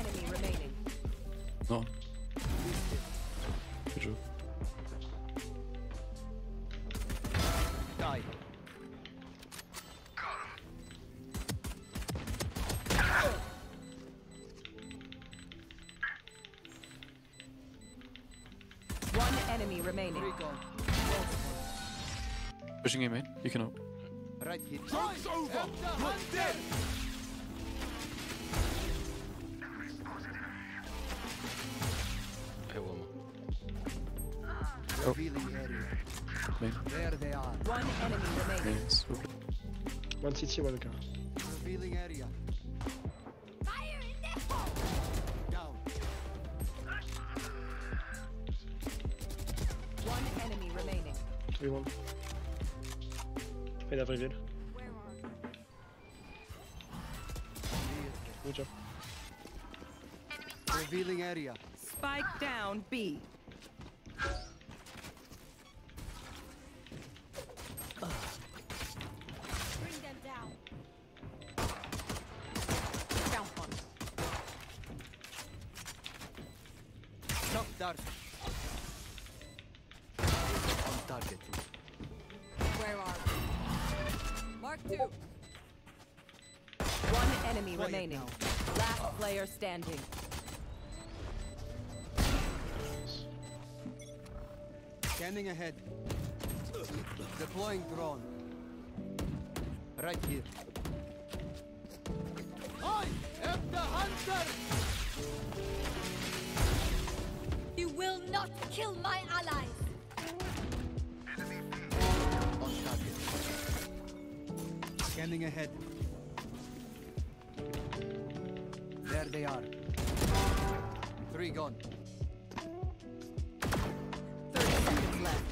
enemy remaining. No. Good job. Die. One enemy remaining. Pushing him in. You cannot. Right here. Joke's over! You're dead! Revealing area. Main. There they are. One enemy remaining. Main. Super. One CT, one car. Revealing area. Fire in the hole! Down. One enemy remaining. 3-1. Fade every reveal. Where are you? Good job. Revealing area. Spike down B. Dark. On target. Where are? Mark two. One enemy remaining. Last player standing. Ahead. Deploying drone. Right here. I am kill my allies. On target. Scanning ahead. There they are. Three gone. 30 seconds left.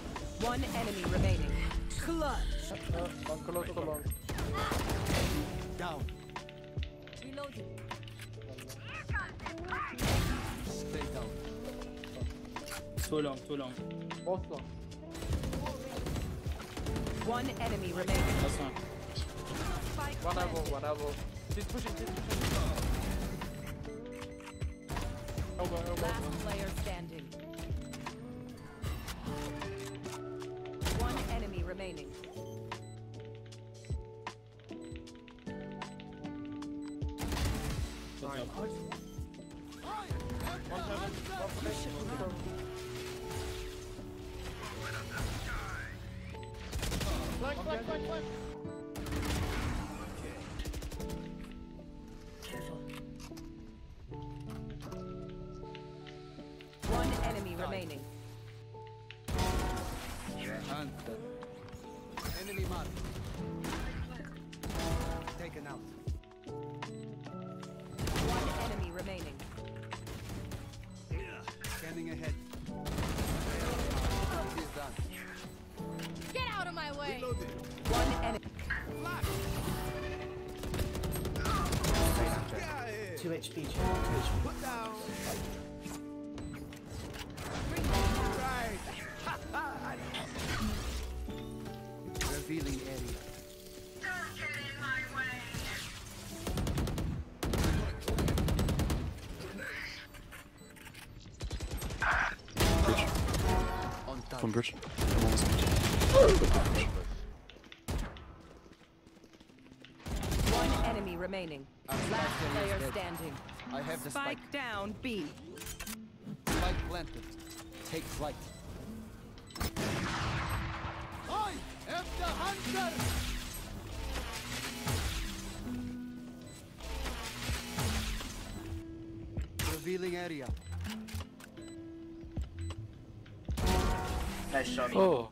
One enemy remaining. Clutch. One close to long. Down. Reloading. Stay down. Too long, too long. Both long. One enemy remaining. That's one. One planted. elbow, one elbow. She's pushing, she's pushing. Elbow, elbow. Last player standing. One enemy remaining. Good job. One heaven, one protection, one enemy remaining. Enemy. Taken out. One enemy remaining. Scanning ahead. It is done. Get out of my way. One enemy. Two HP, two HP. Put down! Revealing area. Bridge. On. From bridge. I'm almost bridge. One enemy remaining. Last player dead. standing. I have the spike. Spike down B. Spike planted. Take flight. I am the hunter! Revealing area. Nice shot. Oh.